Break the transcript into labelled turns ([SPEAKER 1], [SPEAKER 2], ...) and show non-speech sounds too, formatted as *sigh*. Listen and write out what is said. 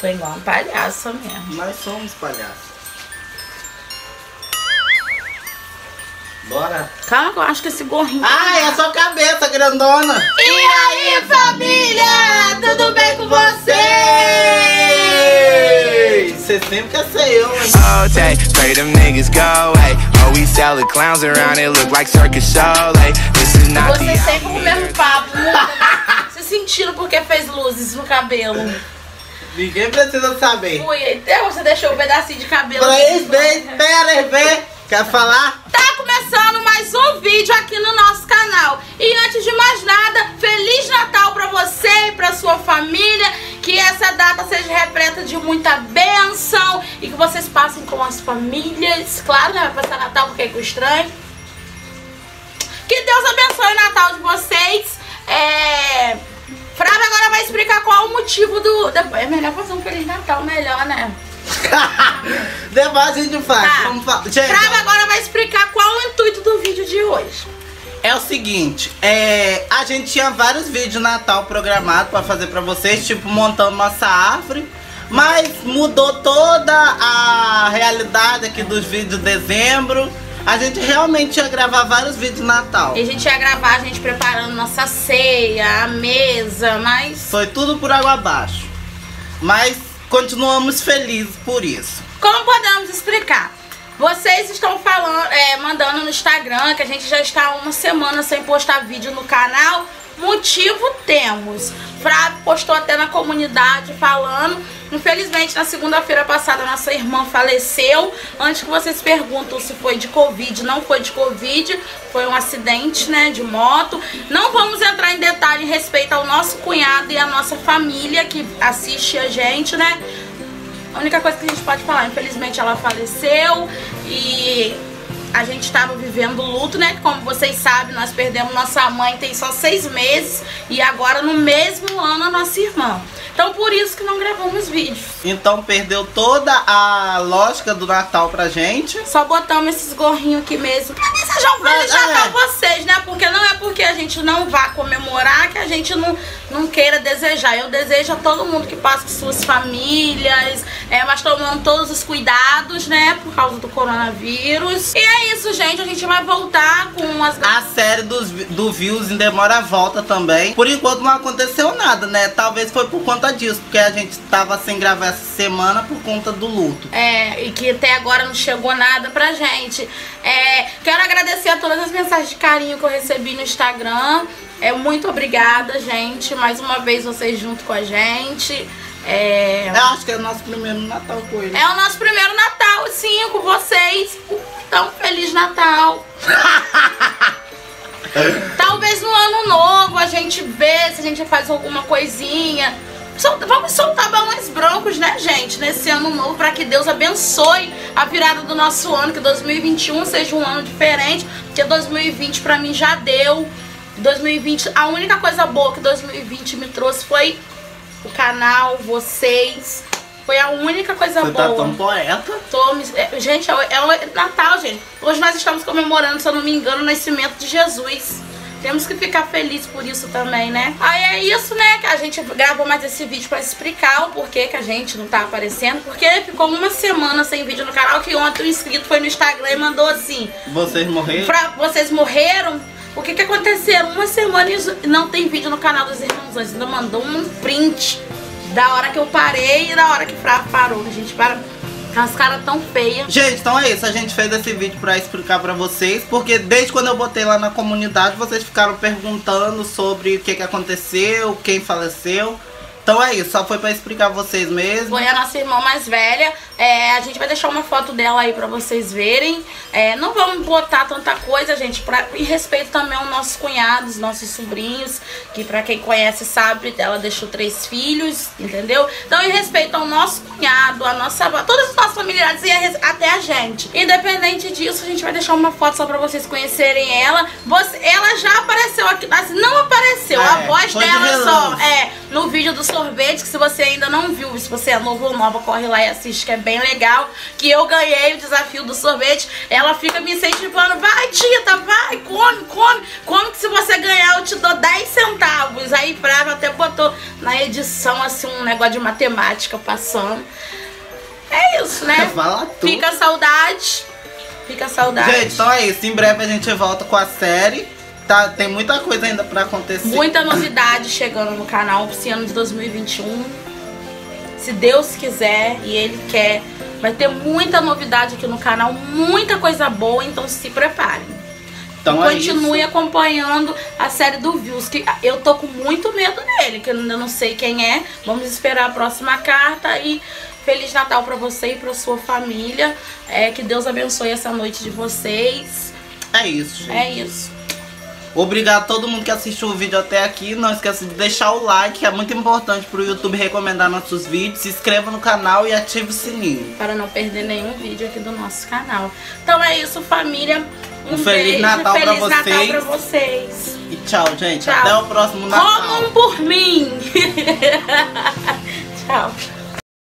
[SPEAKER 1] Tô igual uma palhaça mesmo.
[SPEAKER 2] Nós somos palhaços. Bora.
[SPEAKER 1] Calma que eu acho que esse gorrinho...
[SPEAKER 2] Ai, é a sua cabeça, grandona.
[SPEAKER 1] E aí, família? Tudo bem com vocês?
[SPEAKER 2] Você sempre quer ser eu, hein?
[SPEAKER 3] Oh, take, pray them niggas go away. Oh, we sell the clowns around it, look like circus show. Like, this is not the
[SPEAKER 1] Você sempre com o mesmo papo. Se sentindo porque fez luzes no cabelo. *laughs*
[SPEAKER 2] Ninguém precisa saber.
[SPEAKER 1] Ui, até você deixou um pedacinho de cabelo.
[SPEAKER 2] Verem, espera eles ver. Quer falar?
[SPEAKER 1] Tá começando mais um vídeo aqui no nosso canal. E antes de mais nada, Feliz Natal pra você e pra sua família. Que essa data seja repleta de muita bênção. E que vocês passem com as famílias. Claro, né? Vai passar Natal porque é estranho. Que Deus abençoe o Natal de vocês. É... Explicar qual o motivo do... É melhor fazer um Feliz Natal, melhor, né? *laughs*
[SPEAKER 2] Depois a gente faz.
[SPEAKER 1] Tá.
[SPEAKER 2] Vamos Gente,
[SPEAKER 1] Frávia agora vai explicar qual o intuito do vídeo de hoje.
[SPEAKER 2] é o seguinte, é, a gente tinha vários vídeos de Natal programados pra fazer pra vocês, tipo montando nossa árvore, mas mudou toda a realidade aqui dos vídeos de dezembro. A gente realmente ia gravar vários vídeos de Natal.
[SPEAKER 1] E a gente ia gravar a gente preparando nossa ceia, a mesa, mas.
[SPEAKER 2] Foi tudo por água abaixo. Mas continuamos felizes por isso.
[SPEAKER 1] Como podemos explicar? Vocês estão falando, é, mandando no Instagram que a gente já está uma semana sem postar vídeo no canal. Motivo temos. Flávio postou até na comunidade falando. Infelizmente, na segunda-feira passada, nossa irmã faleceu. Antes que vocês perguntam se foi de Covid, não foi de Covid. Foi um acidente, né, de moto. Não vamos entrar em detalhe em respeito ao nosso cunhado e à nossa família que assiste a gente, né? A única coisa que a gente pode falar, infelizmente ela faleceu e a gente estava vivendo luto, né? Como vocês sabem, nós perdemos nossa mãe tem só seis meses e agora no mesmo ano a nossa irmã. Então por isso que não gravamos vídeo.
[SPEAKER 2] Então perdeu toda a lógica do Natal pra gente.
[SPEAKER 1] Só botamos esses gorrinhos aqui mesmo pra desejar um feliz
[SPEAKER 2] é.
[SPEAKER 1] Natal pra vocês, né? Porque não é porque a gente não vá comemorar que a gente não, não queira desejar. Eu desejo a todo mundo que passe com suas famílias, é, mas tomando todos os cuidados, né? Por causa do coronavírus. E é isso, gente. A gente vai voltar com as
[SPEAKER 2] A série dos, do Views em Demora Volta também. Por enquanto não aconteceu nada, né? Talvez foi por conta disso, porque a gente tava sem gravar essa semana por conta do luto.
[SPEAKER 1] É, e que até agora não chegou nada pra gente. É, quero agradecer a todas as mensagens de carinho que eu recebi no Instagram. É, muito obrigada, gente. Mais uma vez vocês junto com a gente. É,
[SPEAKER 2] Eu acho que é o nosso primeiro Natal com ele.
[SPEAKER 1] é o nosso primeiro Natal, sim, com vocês. Então, Feliz Natal. *laughs* Talvez no ano novo a gente vê se a gente faz alguma coisinha. Sol- Vamos soltar balões brancos, né, gente? Nesse ano novo, para que Deus abençoe a virada do nosso ano, que 2021 seja um ano diferente, porque 2020 pra mim já deu. 2020, a única coisa boa que 2020 me trouxe foi o canal, vocês. Foi a única coisa
[SPEAKER 2] Você
[SPEAKER 1] boa.
[SPEAKER 2] tá tão poeta.
[SPEAKER 1] Tô é, gente, é, é Natal, gente. Hoje nós estamos comemorando, se eu não me engano, o nascimento de Jesus. Temos que ficar felizes por isso também, né? Aí é isso, né? Que a gente gravou mais esse vídeo pra explicar o porquê que a gente não tá aparecendo. Porque ficou uma semana sem vídeo no canal. Que ontem o inscrito foi no Instagram e mandou assim:
[SPEAKER 2] Vocês morreram?
[SPEAKER 1] pra, Vocês morreram? O que que aconteceu? Uma semana e não tem vídeo no canal dos irmãos. Antes ainda mandou um print da hora que eu parei e da hora que Frávio parou. Gente, para. As caras tão feias.
[SPEAKER 2] Gente, então é isso. A gente fez esse vídeo pra explicar pra vocês. Porque desde quando eu botei lá na comunidade, vocês ficaram perguntando sobre o que, que aconteceu, quem faleceu. Então é isso, só foi pra explicar vocês mesmo.
[SPEAKER 1] Foi a nossa irmã mais velha. É, a gente vai deixar uma foto dela aí pra vocês verem. É, não vamos botar tanta coisa, gente, pra, em respeito também aos nossos cunhados, nossos sobrinhos, que pra quem conhece sabe, ela deixou três filhos, entendeu? Então, em respeito ao nosso cunhado, a nossa avó, todos os nossos familiares e até a gente. Independente disso, a gente vai deixar uma foto só pra vocês conhecerem ela. Você- ela já apareceu aqui, mas não apareceu.
[SPEAKER 2] É,
[SPEAKER 1] a voz
[SPEAKER 2] foi de
[SPEAKER 1] dela só é no vídeo do sorvete, que se você ainda não viu, se você é novo ou nova, corre lá e assiste, que é bem legal. Que eu ganhei o desafio do sorvete. Ela fica me incentivando. Vai, Tita, vai, come, come. Come que se você ganhar eu te dou 10 centavos. Aí Prava até botou na edição assim um negócio de matemática passando. É isso, né? *laughs* Fica a saudade. Fica a saudade.
[SPEAKER 2] Gente, então é isso. Em breve a gente volta com a série. Tá, tem muita coisa ainda pra acontecer.
[SPEAKER 1] Muita novidade chegando no canal esse ano de 2021. Se Deus quiser e Ele quer, vai ter muita novidade aqui no canal, muita coisa boa, então se preparem.
[SPEAKER 2] Então é
[SPEAKER 1] Continue
[SPEAKER 2] isso.
[SPEAKER 1] acompanhando a série do Views, que eu tô com muito medo dele, que eu ainda não sei quem é. Vamos esperar a próxima carta e Feliz Natal pra você e pra sua família. É, que Deus abençoe essa noite de vocês.
[SPEAKER 2] É isso, gente.
[SPEAKER 1] É isso.
[SPEAKER 2] Obrigado a todo mundo que assistiu o vídeo até aqui. Não esqueça de deixar o like, que é muito importante pro YouTube recomendar nossos vídeos. Se inscreva no canal e ative o sininho.
[SPEAKER 1] para não perder nenhum vídeo aqui do nosso canal. Então é isso, família. Um,
[SPEAKER 2] Um Feliz
[SPEAKER 1] beijo,
[SPEAKER 2] Natal pra
[SPEAKER 1] Feliz Natal
[SPEAKER 2] vocês.
[SPEAKER 1] pra vocês.
[SPEAKER 2] E tchau, gente.
[SPEAKER 1] Tchau.
[SPEAKER 2] Até o próximo Natal.
[SPEAKER 1] Comam por mim. *laughs* Tchau.